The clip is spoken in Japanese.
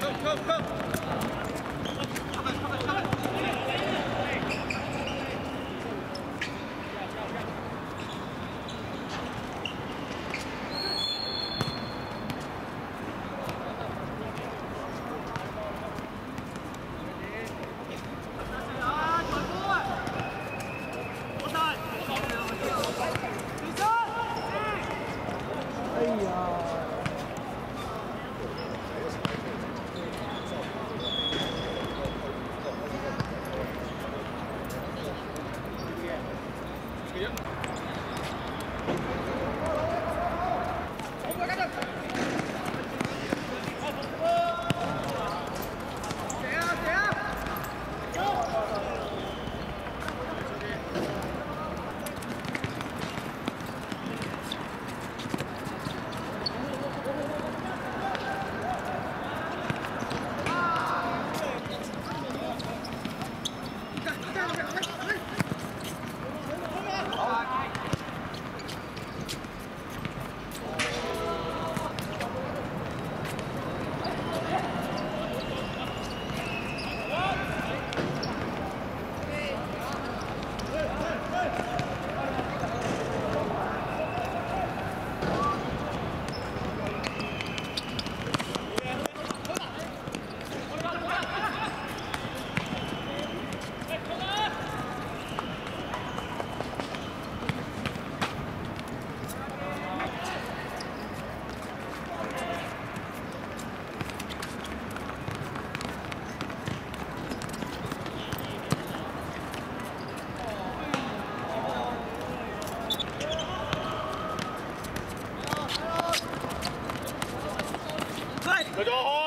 Go, go, go! 大家好